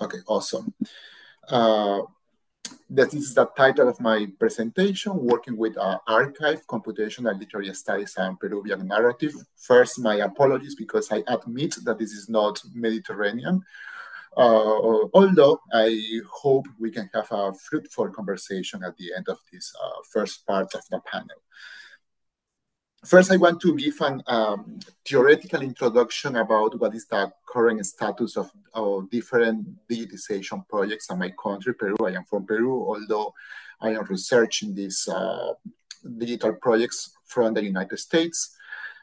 Okay, awesome. Uh, that is the title of my presentation, working with uh, archive, computational literary studies and Peruvian narrative. First, my apologies because I admit that this is not Mediterranean. Uh, although I hope we can have a fruitful conversation at the end of this uh, first part of the panel. First, I want to give an um, theoretical introduction about what is the current status of, of different digitization projects in my country, Peru. I am from Peru, although I am researching these uh, digital projects from the United States.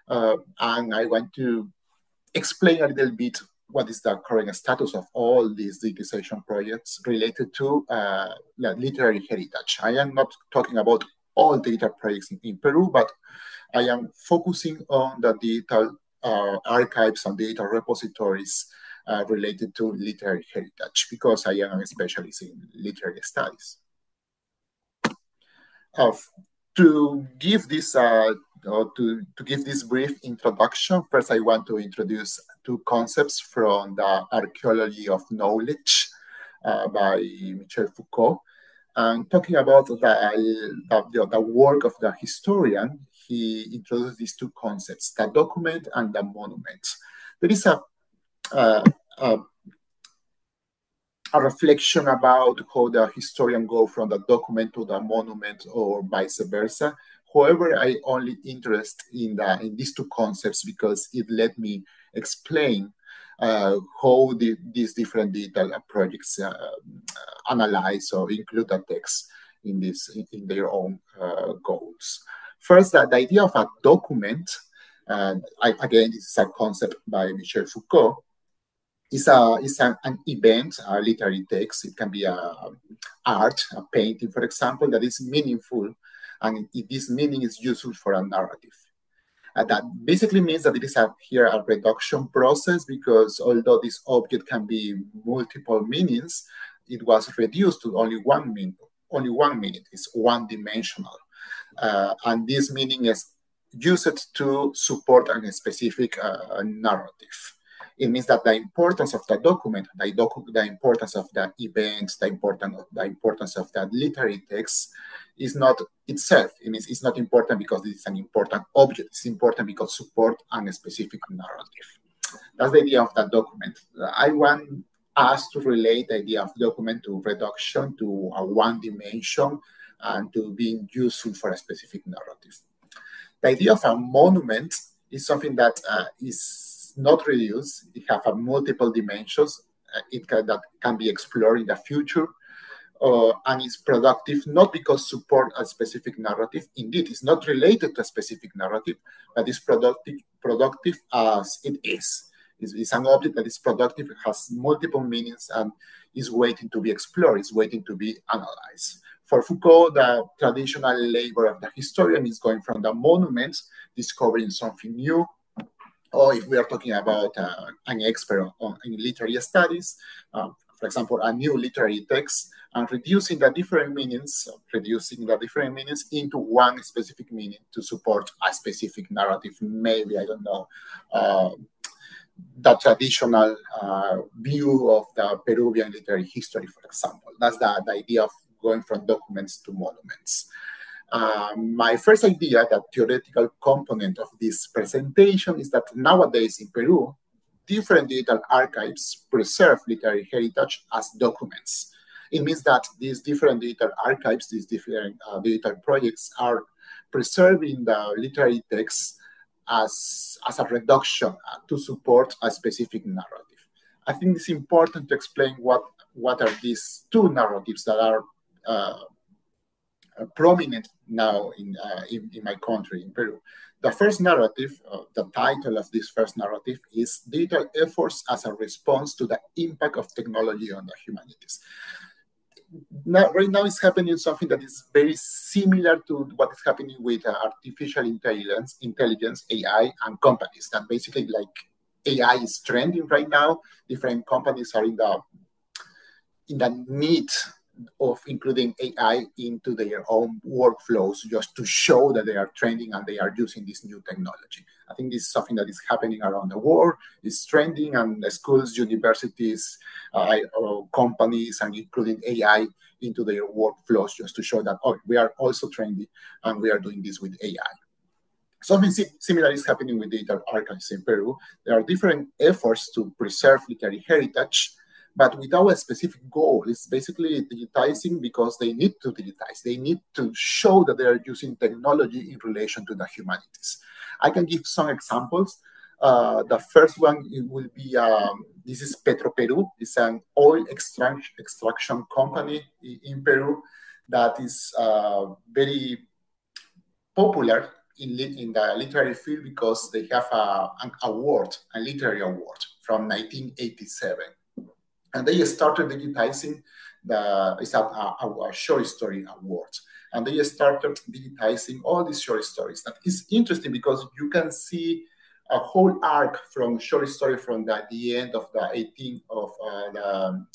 Uh, and I want to explain a little bit what is the current status of all these digitization projects related to uh, literary heritage. I am not talking about all data projects in, in Peru, but I am focusing on the digital uh, archives and data repositories uh, related to literary heritage because I am a specialist in literary studies. Uh, to give this uh, to, to give this brief introduction, first I want to introduce two concepts from the archaeology of knowledge uh, by Michel Foucault. And talking about the, the, the, work of the historian, he introduced these two concepts, the document and the monument. There is a, uh, a, a, reflection about how the historian go from the document to the monument or vice versa. However, I only interest in, the, in these two concepts because it let me explain uh, how the, these different digital projects uh, analyze or include the text in this in, their own uh, goals. First, the, the idea of a document, I, again, this is a concept by Michel Foucault, is a is an, an event, a literary text. It can be a art, a painting, for example, that is meaningful, and if this meaning is useful for a narrative. Uh, that basically means that it is a, here a reduction process because although this object can be multiple meanings, it was reduced to only one meaning. Only one meaning. It's one dimensional. Uh, and this meaning is used to support a specific uh, narrative. It means that the importance of the document, the, docu the importance of the event, the importance of the importance of that literary text is not itself. It means it's not important because it's an important object. It's important because support a specific narrative. That's the idea of that document. I want us to relate the idea of document to reduction to a one dimension and to being useful for a specific narrative. The idea of a monument is something that uh, is not reduced. It has a multiple dimensions. Uh, it can, that can be explored in the future. Uh, and it's productive not because support a specific narrative. Indeed, it's not related to a specific narrative, but it's productive, productive as it is. It's, it's an object that is productive, it has multiple meanings, and is waiting to be explored, is waiting to be analyzed. For Foucault, the traditional labor of the historian is going from the monuments, discovering something new, or if we are talking about uh, an expert on, in literary studies, uh, for example, a new literary text, and reducing the different meanings, reducing the different meanings into one specific meaning to support a specific narrative. Maybe, I don't know, uh, the traditional uh, view of the Peruvian literary history, for example. That's the, the idea of going from documents to monuments. Um, my first idea, that theoretical component of this presentation, is that nowadays in Peru, different digital archives preserve literary heritage as documents. It means that these different digital archives, these different uh, digital projects are preserving the literary texts as, as a reduction uh, to support a specific narrative. I think it's important to explain what, what are these two narratives that are uh, prominent now in, uh, in, in, my country, in Peru. The first narrative, uh, the title of this first narrative is Digital Efforts as a Response to the Impact of Technology on the Humanities. Now, right now it's happening something that is very similar to what is happening with uh, artificial intelligence, intelligence, AI, and companies. That basically like AI is trending right now. Different companies are in the in the need of including AI into their own workflows just to show that they are trending and they are using this new technology. I think this is something that is happening around the world, is trending, and schools, universities, uh, companies, and including AI into their workflows just to show that, oh, we are also trendy and we are doing this with AI. Something similar is happening with digital archives in Peru. There are different efforts to preserve literary heritage, but without a specific goal. It's basically digitizing because they need to digitize. They need to show that they are using technology in relation to the humanities. I can give some examples. Uh, the first one will be um, this is Petroperú. It's an oil extraction extraction company in Peru that is uh, very popular in, in the literary field because they have a, an award, a literary award from 1987. And they started digitizing the, it's a, a, a short story award. And they started digitizing all these short stories. That is interesting because you can see a whole arc from short story from the, the end of the 18th of uh, the,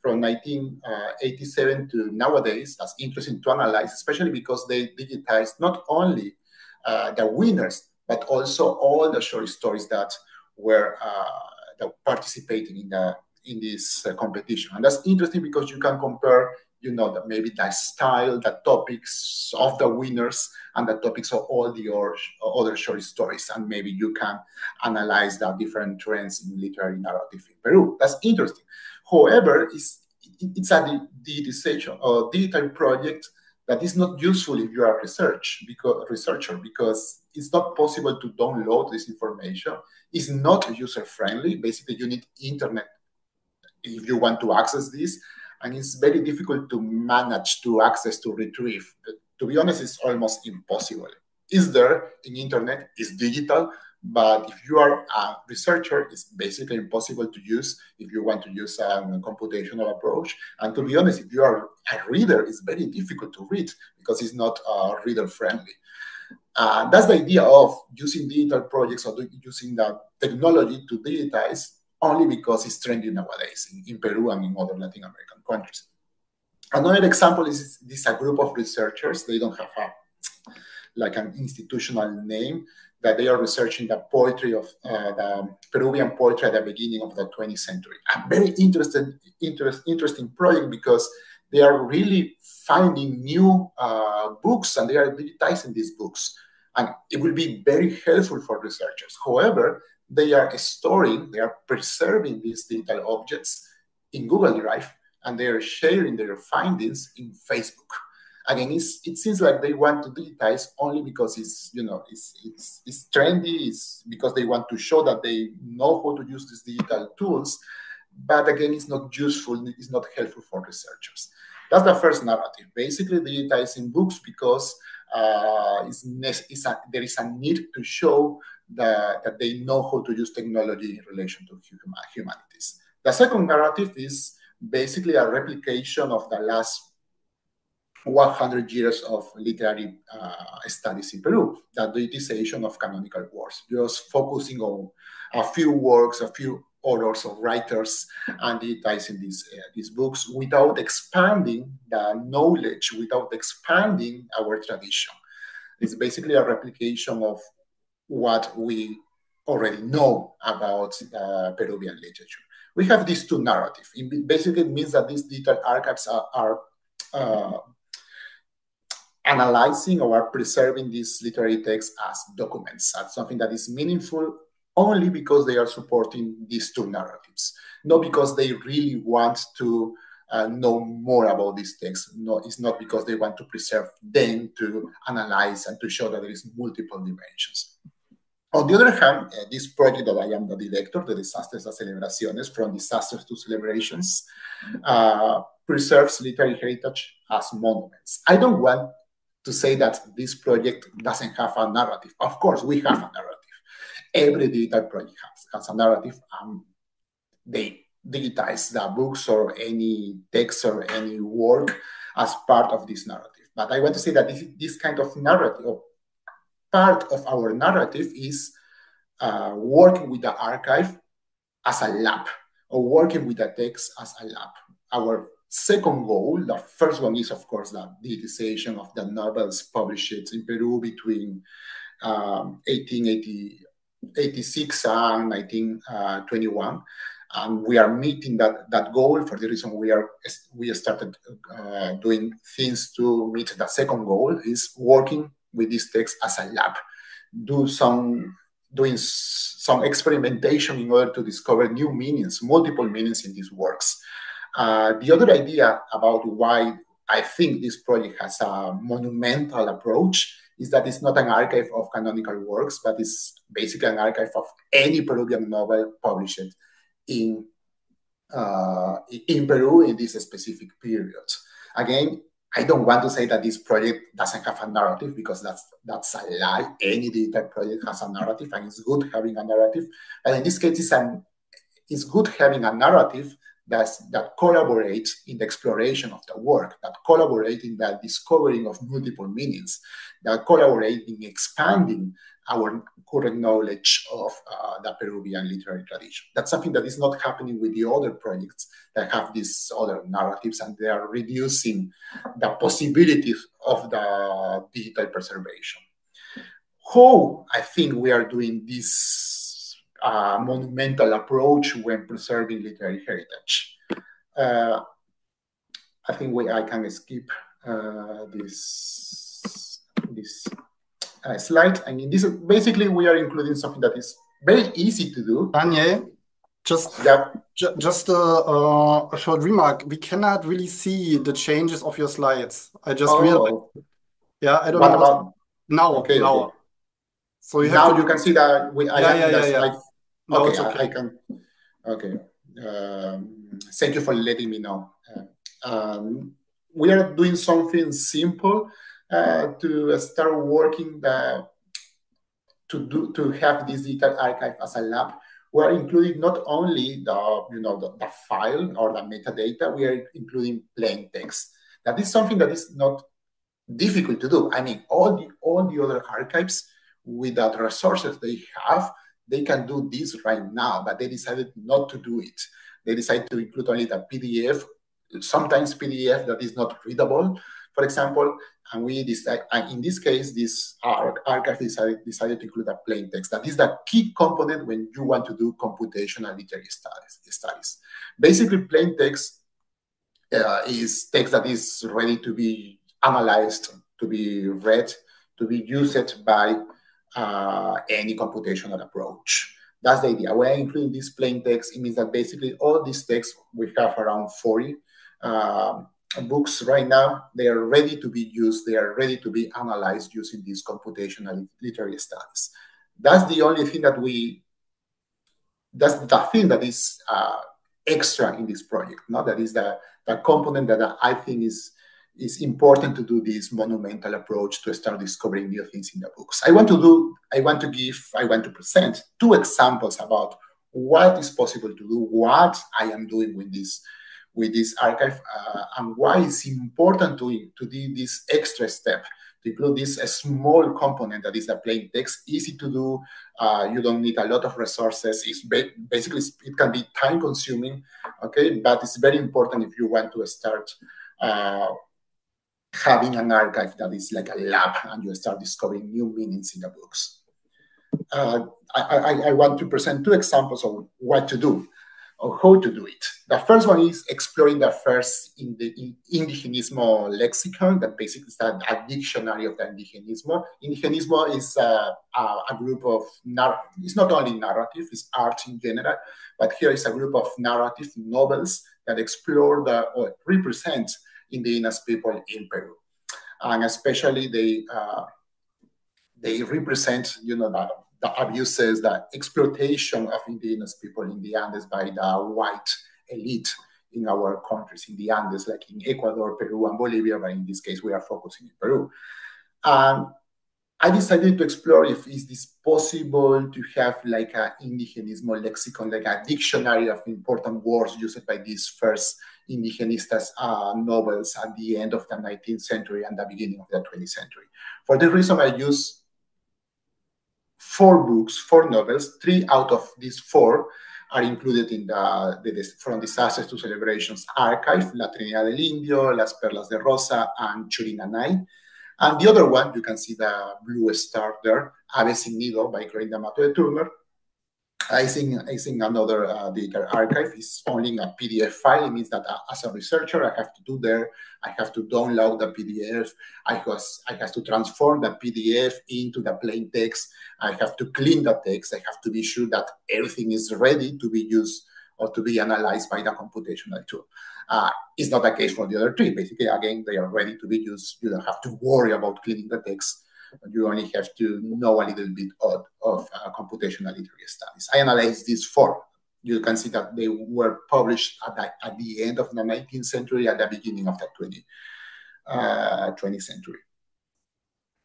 from 1987 to nowadays. That's interesting to analyze, especially because they digitized not only uh, the winners, but also all the short stories that were uh, that participating in the in this uh, competition. And that's interesting because you can compare, you know, that maybe the style, the topics of the winners, and the topics of all the other short stories, and maybe you can analyze the different trends in literary narrative in Peru. That's interesting. However, it's it's a digitization or digital project that is not useful if you are a research because researcher because it's not possible to download this information. It's not user friendly. Basically, you need internet if you want to access this, and it's very difficult to manage to access to retrieve. To be honest, it's almost impossible. Is there in internet? Is digital, but if you are a researcher, it's basically impossible to use if you want to use a computational approach. And to be honest, if you are a reader, it's very difficult to read because it's not uh, reader friendly. Uh, that's the idea of using digital projects or using the technology to digitize only because it's trendy nowadays in, in Peru and in other Latin American countries. Another example is this a group of researchers. They don't have a like an institutional name that they are researching the poetry of uh, the Peruvian poetry at the beginning of the 20th century. A very interesting, interest, interesting project because they are really finding new uh, books and they are digitizing these books. And it will be very helpful for researchers. However, they are storing, they are preserving these digital objects in Google Drive and they are sharing their findings in Facebook again, it seems like they want to digitize only because it's you know it's it's, it's trendy. It's because they want to show that they know how to use these digital tools. But again, it's not useful. It's not helpful for researchers. That's the first narrative. Basically, digitizing books because uh, it's, it's a, there is a need to show that, that they know how to use technology in relation to humanities. The second narrative is basically a replication of the last 100 years of literary uh, studies in Peru, the digitization of canonical works, just focusing on a few works, a few authors or writers, and digitizing these, uh, these books without expanding the knowledge, without expanding our tradition. It's basically a replication of what we already know about uh, Peruvian literature. We have these two narratives. It basically means that these digital archives are, are uh, analyzing or preserving these literary texts as documents, as something that is meaningful only because they are supporting these two narratives, not because they really want to uh, know more about these texts. No, it's not because they want to preserve them to analyze and to show that there is multiple dimensions. On the other hand, uh, this project that I am the director, the Disasters and Celebraciones, from disasters to celebrations, uh, preserves literary heritage as monuments. I don't want to say that this project doesn't have a narrative. Of course, we have a narrative. Every digital project has, has a narrative. Um, they digitize the books or any text or any work as part of this narrative. But I want to say that this, this kind of narrative, or part of our narrative is uh, working with the archive as a lab or working with the text as a lab. Our second goal. The first one is, of course, the digitization of the novels published in Peru between um, 1886 and 1921 and we are meeting that, that goal. For the reason we are we started uh, doing things to meet the second goal is working with this text as a lab. Do some doing some experimentation in order to discover new meanings multiple meanings in these works. Uh, the other idea about why i think this project has a monumental approach is that it's not an archive of canonical works but it's basically an archive of any peruvian novel published in uh, in Peru in this specific period. Again, I don't want to say that this project doesn't have a narrative because that's that's a lie. Any digital project has a narrative, and it's good having a narrative. And in this case, it's an it's good having a narrative that collaborates in the exploration of the work, that collaborate in the discovering of multiple meanings, that collaborate in expanding our current knowledge of uh, the Peruvian literary tradition. That's something that is not happening with the other projects that have these other narratives, and they are reducing the possibilities of the digital preservation. How I think we are doing this uh, monumental approach when preserving literary heritage. Uh, I think we, I can skip uh, this this uh, slide. And in this, basically, we are including something that is very easy to do. Daniel, just yeah. Ju just a, uh, a, short remark. We cannot really see the changes of your slides. I just oh. realized. Yeah, I don't what know. About... Now, okay, now. Okay. So you now you can see that we. I yeah, yeah, yeah, yeah. No, okay, okay. I, I, can. Okay. Um, thank you for letting me know. Uh, um, we are doing something simple uh, to start working the, to do to have this digital archive as a lab. We are including not only the you know the, the file or the metadata, we are including plain text. That is something that is not difficult to do. I mean, all the all the other archives with the resources they have, they can do this right now, but they decided not to do it. They decided to include only the PDF, sometimes PDF that is not readable, for example, and we decide, and in this case, this archive decided, decided to include a plain text. That is the key component when you want to do computational literary studies. studies. Basically, plain text uh, is text that is ready to be analyzed, to be read, to be used by uh, any computational approach. That's the idea. We're including this plain text. It means that basically all these texts, we have around 40, um, books right now, they are ready to be used, they are ready to be analyzed using these computational literary studies. That's the only thing that we, that's the thing that is uh, extra in this project. No? That is the, the component that I think is, is important to do this monumental approach to start discovering new things in the books. I want to do, I want to give, I want to present two examples about what is possible to do, what I am doing with this with this archive uh, and why it's important to, to do this extra step to include this a small component that is the plain text, easy to do. Uh, you don't need a lot of resources. It's basically it can be time consuming, okay, but it's very important if you want to start uh, having an archive that is like a lab and you start discovering new meanings in the books. Uh, I, I, I, want to present two examples of what to do or how to do it. The first one is exploring the first in the indigenismo lexicon, that basically is a, a dictionary of the indigenismo. Indigenismo is a, a, a group of, it's not only narrative, it's art in general, but here is a group of narrative novels that explore the, or represent indigenous people in Peru. And especially they, uh, they represent, you know, the the abuses, the exploitation of indigenous people in the Andes by the white elite in our countries, in the Andes, like in Ecuador, Peru, and Bolivia, but in this case, we are focusing in Peru. And I decided to explore if is this possible to have like an indigenismo lexicon, like a dictionary of important words used by these first indigenistas uh, novels at the end of the 19th century and the beginning of the 20th century. For this reason, I use four books, four novels. Three out of these four are included in the, the From Disasters to Celebrations archive, La Trinidad del Indio, Las Perlas de Rosa, and Churinanay. And the other one, you can see the blue star there, Ave Sin Nido by Clorinda Matto de Turner, I think I think another uh, data archive is only a PDF file. It means that uh, as a researcher, I have to do there. I have to download the PDF. I has I have to transform the PDF into the plain text. I have to clean the text. I have to be sure that everything is ready to be used or to be analyzed by the computational tool. Uh, it's not the case for the other three. Basically, again, they are ready to be used. You don't have to worry about cleaning the text you only have to know a little bit of, of uh, computational literary studies. I analyzed these four. You can see that they were published at the, at the end of the 19th century, at the beginning of the 20, uh, 20th century.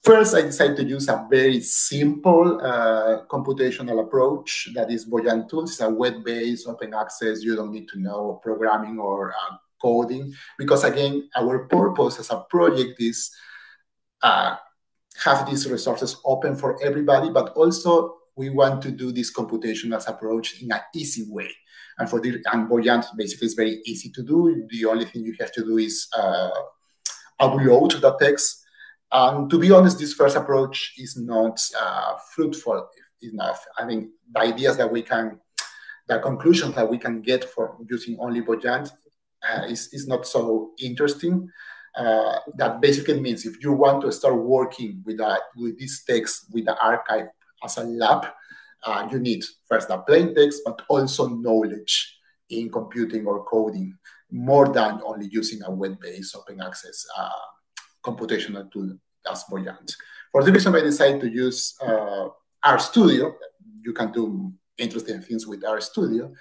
First, I decided to use a very simple uh, computational approach that is Voyant Tools. It's a web-based, open access. You don't need to know programming or uh, coding because, again, our purpose as a project is uh, have these resources open for everybody, but also we want to do this computational approach in an easy way. And for the and Voyant basically it's very easy to do. The only thing you have to do is uh, upload the text. And to be honest, this first approach is not uh, fruitful enough. I mean, the ideas that we can, the conclusions that we can get from using only Voyant uh, is, is not so interesting. Uh, that basically means if you want to start working with that with this text with the archive as a lab, uh, you need first the plain text, but also knowledge in computing or coding, more than only using a web-based open access uh, computational tool. As Voyant. For the reason I decided to use uh, RStudio, you can do interesting things with RStudio,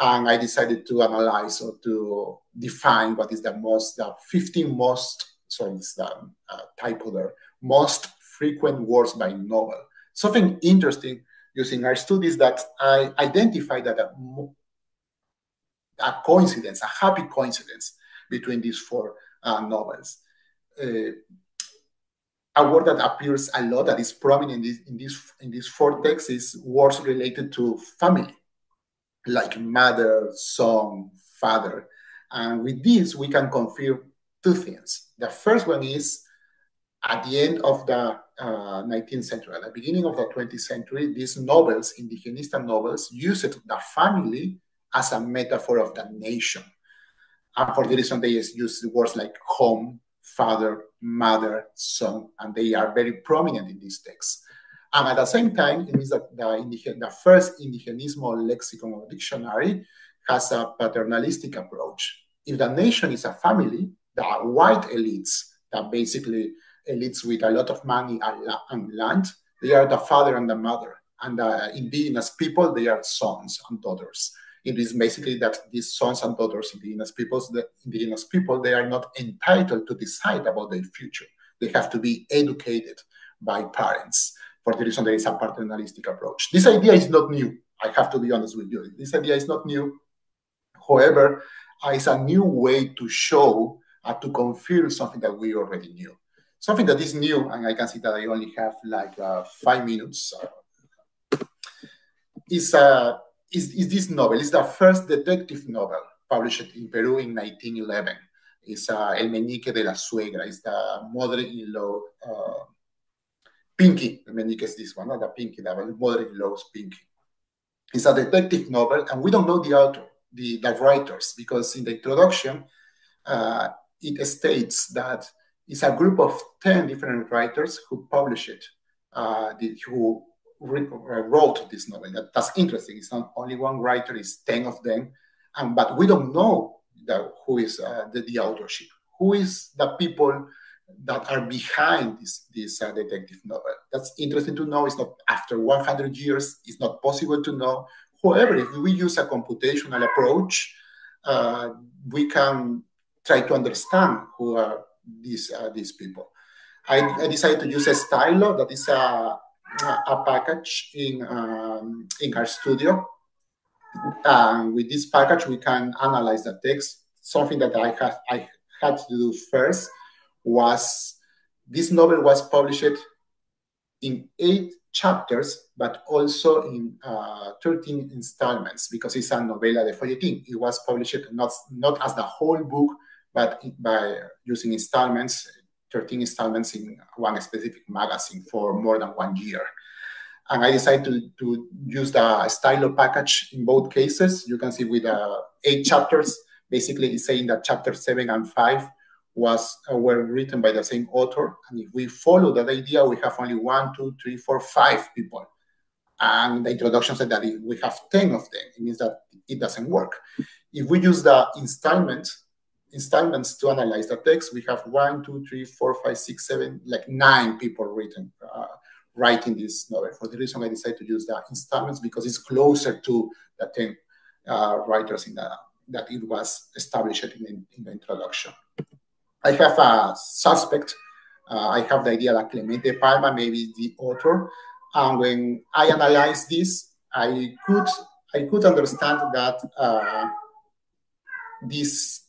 and I decided to analyze or to define what is the most, the 15 most, sorry, it's the uh, there, most frequent words by novel. Something interesting using RStudio that I identified that a, a, coincidence, a happy coincidence between these four uh, novels. Uh, a word that appears a lot that is prominent in, this, in these four texts is words related to family like mother, son, father. And with this, we can confirm two things. The first one is at the end of the uh, 19th century, at the beginning of the 20th century, these novels, indigenista novels, used the family as a metaphor of the nation. And for the reason they use the words like home, father, mother, son, and they are very prominent in these texts. And at the same time, it means that the, the first indigenismo lexicon or dictionary has a paternalistic approach. If the nation is a family, the white elites, that basically elites with a lot of money and land, they are the father and the mother. And the indigenous people, they are sons and daughters. It is basically that these sons and daughters, indigenous peoples, the indigenous people, they are not entitled to decide about their future. They have to be educated by parents for the reason there is a paternalistic approach. This idea is not new. I have to be honest with you. This idea is not new. However, it's a new way to show and to confirm something that we already knew. Something that is new, and I can see that I only have like uh, five minutes, uh, is, uh, is, is this novel. It's the first detective novel published in Peru in 1911. It's uh, El Meñique de la Suegra. It's the mother-in-law uh, Pinky, I mean, guess this one, not the Pinky, the mother-in-law's Pinky. It's a detective novel, and we don't know the author, the, the writers, because in the introduction, uh, it states that it's a group of 10 different writers who published it, uh, the, who uh, wrote this novel. That, that's interesting. It's not only one writer, it's 10 of them. But we don't know the, who is uh, the, the authorship. Who is the people that are behind this, this uh, detective novel. That's interesting to know. It's not after 100 years, it's not possible to know. However, if we use a computational approach, uh, we can try to understand who are these, uh, these people. I, I, decided to use a stylo that is a, a package in, um, in RStudio. And with this package, we can analyze the text, something that I, have, I had to do first was this novel was published in eight chapters, but also in uh, 13 installments because it's a novela de folletín. It was published not, not as the whole book, but by using installments, 13 installments in one specific magazine for more than one year. And I decided to, to use the Stylo package in both cases. You can see with uh, eight chapters, basically saying that chapter seven and five was uh, were written by the same author. And if we follow that idea, we have only one, two, three, four, five people. And the introduction said that we have 10 of them. It means that it doesn't work. If we use the installment, installments to analyze the text, we have one, two, three, four, five, six, seven, like nine people written, uh, writing this novel. For the reason I decided to use the installments because it's closer to the 10 uh, writers in the, that it was established in, in the introduction. I have a suspect. Uh, I have the idea that Clemente Palma may be the author. And when I analyze this, I could I could understand that uh, this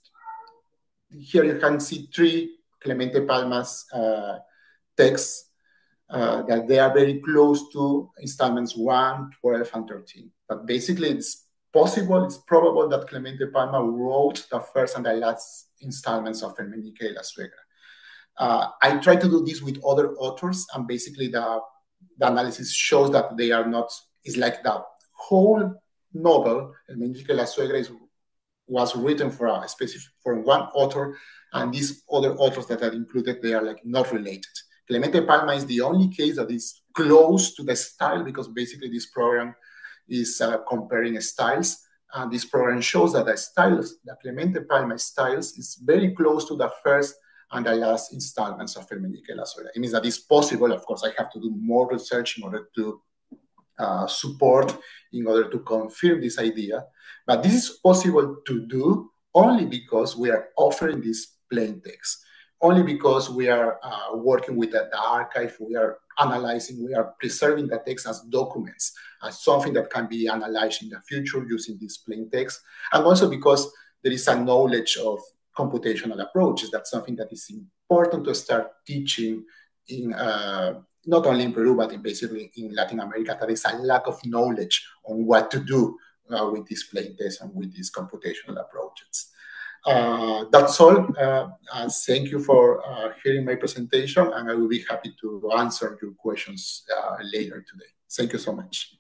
here you can see three Clemente Palma's uh, texts uh, that they are very close to installments 1, 12, and 13. But basically, it's possible, it's probable that Clemente Palma wrote the first and the last installments of El Meñique y la Suegra. Uh, I try to do this with other authors, and basically the, the analysis shows that they are not, it's like the whole novel, El Meñique y la Suegra, is, was written for a specific, for one author, and these other authors that are included, they are like not related. Clemente Palma is the only case that is close to the style because basically this program is uh, comparing styles. And this program shows that the styles, the Clemente Palma styles, is very close to the first and the last installments of El Meñique La. It means that it's possible. Of course, I have to do more research in order to uh, support, in order to confirm this idea. But this is possible to do only because we are offering this plain text only because we are uh, working with the, the, archive, we are analyzing, we are preserving the text as documents, as something that can be analyzed in the future using this plain text, and also because there is a knowledge of computational approaches. That's something that is important to start teaching in uh, not only in Peru, but in basically in Latin America. There is a lack of knowledge on what to do uh, with this plain text and with these computational approaches. Uh, that's all. Uh, thank you for uh, hearing my presentation, and I will be happy to answer your questions later today. Thank you so much.